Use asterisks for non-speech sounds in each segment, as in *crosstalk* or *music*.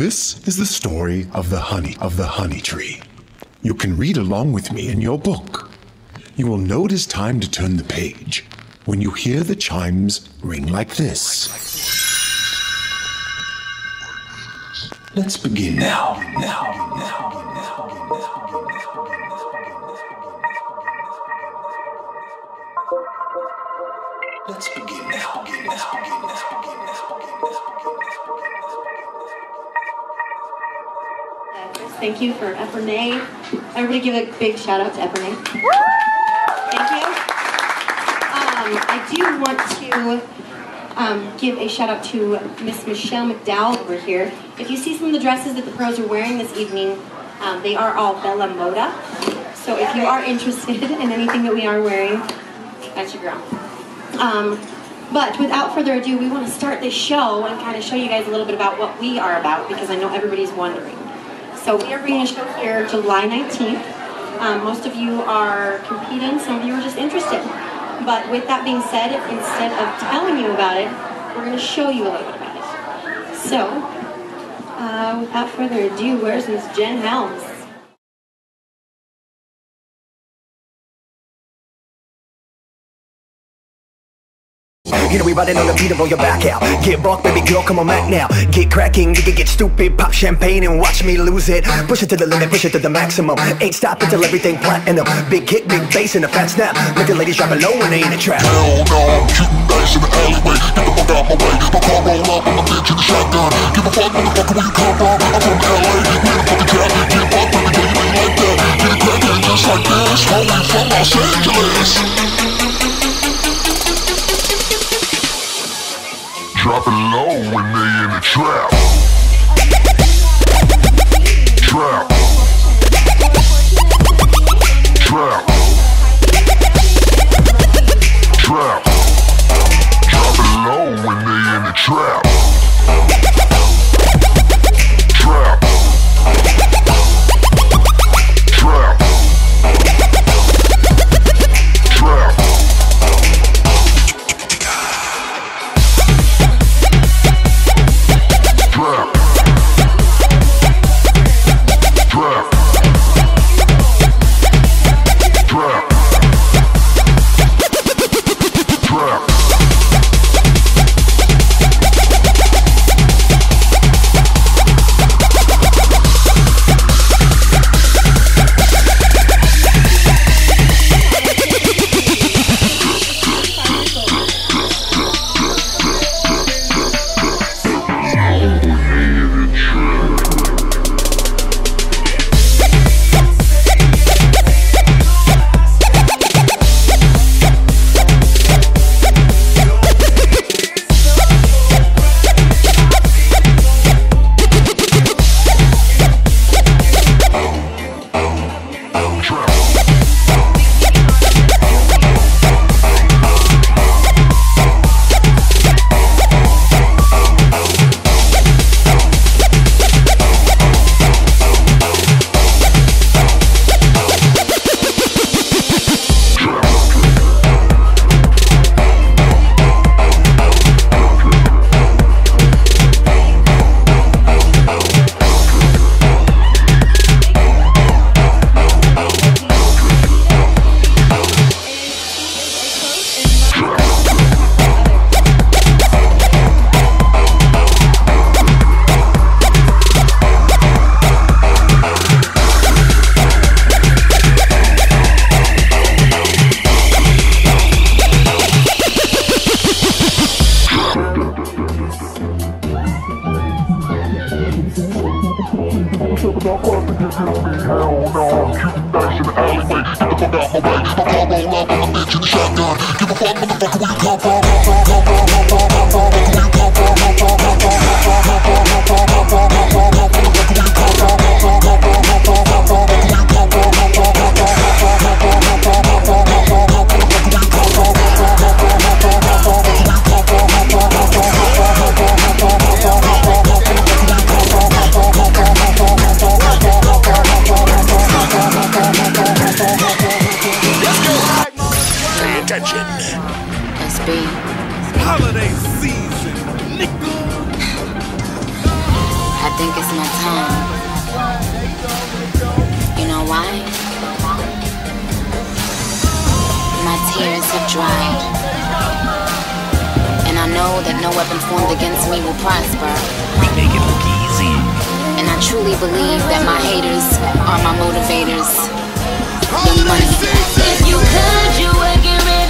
This is the story of the honey of the honey tree. You can read along with me in your book. You will know it is time to turn the page when you hear the chimes ring like this. Let's begin now, now, now. Let's begin now. Let's begin. Thank you for Epernay. Everybody give a big shout out to Epernay. Thank you. Um, I do want to um, give a shout out to Miss Michelle McDowell over here. If you see some of the dresses that the pros are wearing this evening, um, they are all Bella Moda. So if you are interested in anything that we are wearing, that's your girl. Um, but without further ado, we want to start this show and kind of show you guys a little bit about what we are about because I know everybody's wondering. So we are bringing a show here July 19th. Um, most of you are competing, some of you are just interested. But with that being said, instead of telling you about it, we're going to show you a little bit about it. So, uh, without further ado, where's Miss Jen Helms? You know we riding on the beat and roll your back out. Get rocked, baby girl, come on back now. Get cracking, you can get stupid. Pop champagne and watch me lose it. Push it to the limit, push it to the maximum. Ain't stopping till everything platinum. Big kick, big bass, and a fat snap. Make the ladies drop it low when they in the trap. Hell no, I'm shooting dice in the alleyway Get the fuck out my way. My car roll up, I'm a bitch in the shotgun. Give a fuck, motherfucker, where you come from? I'm from LA, we in the fucking trap Get fucked, baby girl, you ain't like that. Get it cracking just like this. Homie from Los Angeles. Drop it low when they in the trap. Trap. talking about popping, you give me hell no. I'm shooting dice in the alleyway, get the fuck out my way. I'm all roll up, I'm bitching the shotgun. Give a fuck, motherfucker, where you come from? Where you come from? Where you come from? You know why? My tears have dried. And I know that no weapon formed against me will prosper. We make it look easy. And I truly believe that my haters are my motivators. Young money. If you could, you would get rid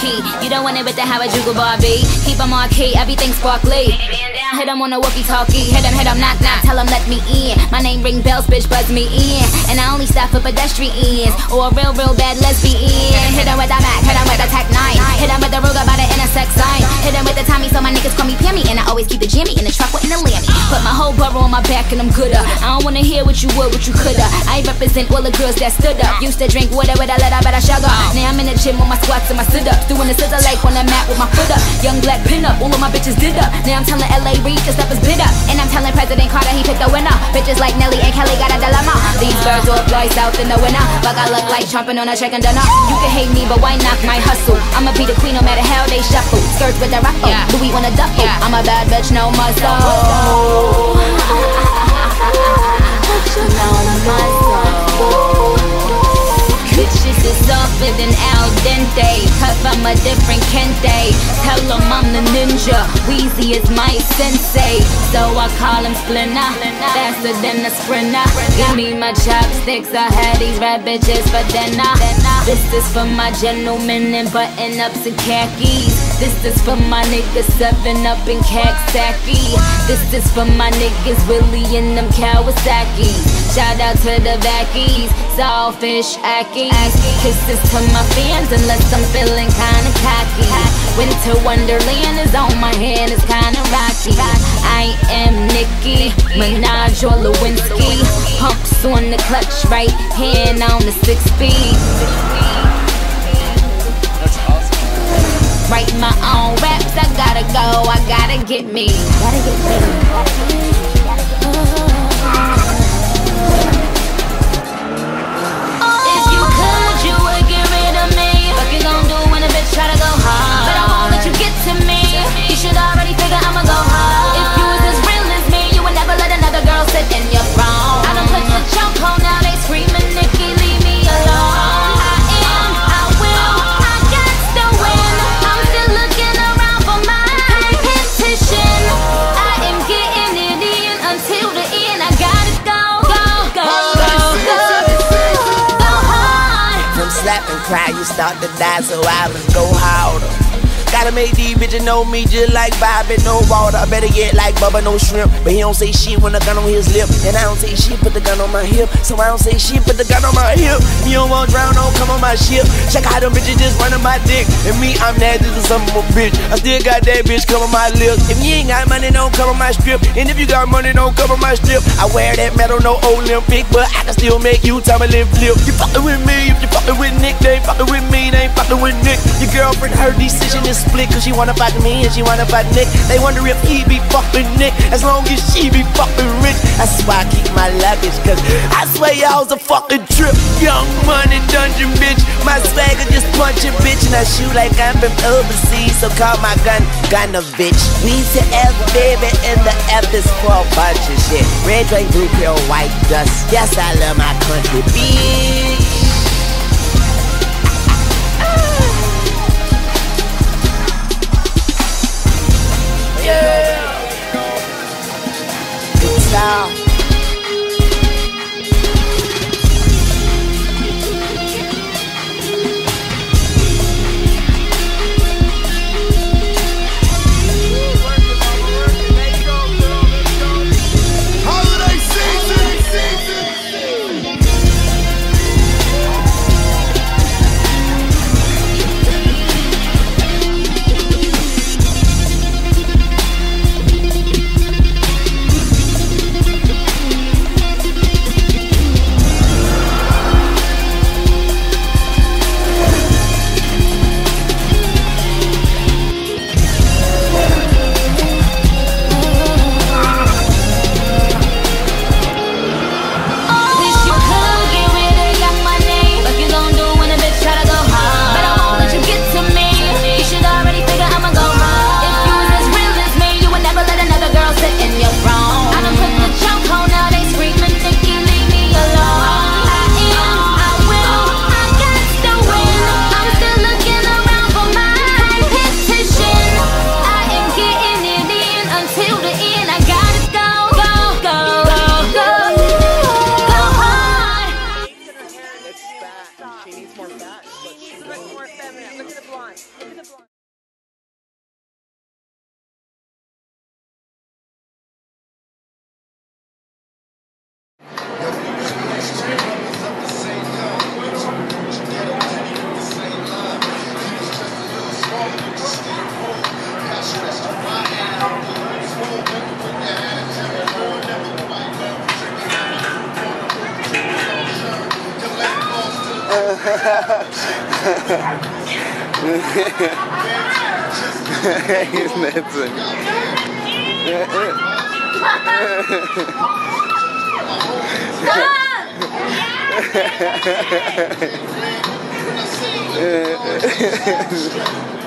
key. You don't want it with the Harajuku Barbie. Keep 'em on key, everything sparkly. Hit 'em on a walkie talkie. Hit 'em, hit 'em, knock, knock. Tell 'em let me in. My name ring bells, bitch, buzz me in. And I only stop for pedestrians or a real, real bad lesbian. Hit 'em with the Mac, hit 'em with the Tech 9. Hit 'em with the Ruger by the intersex sign. Hit 'em with the Tommy, so my niggas call me Pammy. And I always keep the Jimmy in the truck. Borough on my back and I'm gooder. I don't wanna hear what you would, what you coulda. I represent all the girls that stood up. Used to drink water with a letter, but I sugar. Now I'm in the gym with my squats and my sit ups. Doing the scissor like on the mat with my foot up. Young black pin up, all of my bitches did up. Now I'm telling LA Reid to step his bid up. And I'm telling President Carter he picked the winner. Bitches like Nelly and Kelly got a dilemma. These birds all fly south in the winter. But I look like chomping on a chicken dinner. You can hate me, but why knock my hustle? I'ma be the queen no matter how they shuffle. Skirts with the ruffle, Louis on a duffel. I'm a bad bitch, no muscle. *laughs* No muscle. Bitches is softer than al dente. Cut from a different kente. Tell 'em I'm the ninja. Weezy is my sensei. So I call him Splinter. Faster than a sprinter. Give me my chopsticks. I had these red bitches for dinner. This is for my gentlemen in button ups and khakis. This is for my niggas seven up in Kaksaki This is for my niggas Willie and them Kawasaki Shout out to the backies Sawfish, Aki Kisses to my fans unless I'm feeling kinda cocky. Winter Wonderland is on my hand, it's kinda rocky. I am Nicki Minaj or Lewinsky. Pumps on the clutch, right hand on the six speed Write my own raps, I gotta go, I gotta get me. Gotta get me. Slap and cry, you start to die, so I must go harder. Gotta make these bitches know me just like Bobby, no water. Better get like Bubba, no shrimp. But he don't say shit when the gun on his lip. And I don't say shit, put the gun on my hip. So I don't say shit, put the gun on my hip. You don't want drown, don't come on my ship. Check out them bitches just running my dick. And me, I'm nasty to some of bitch. I still got that bitch come on my lips. If you ain't got money, don't come on my strip. And if you got money, don't come on my strip. I wear that metal, no Olympic, but I can still make you time a lip flip. You fucking with me, if you fucking with Nick, they fucking with me, they ain't fucking with Nick. Your girlfriend, her decision is split, cause she wanna fuck me and she wanna fuck Nick. They wonder if he be fucking Nick, as long as she be fucking rich. That's why I keep my luggage, cause I swear y'all's a fucking trip. Young money dungeon bitch, my swagger just punch a bitch, and I shoot like I'm from overseas, so call my gun, gun a bitch. We to F, baby, in the F is for a bunch of shit. Red, white, blue, pale, white dust. Yes, I love my country, bitch. He's *laughs* messing. *laughs* *laughs*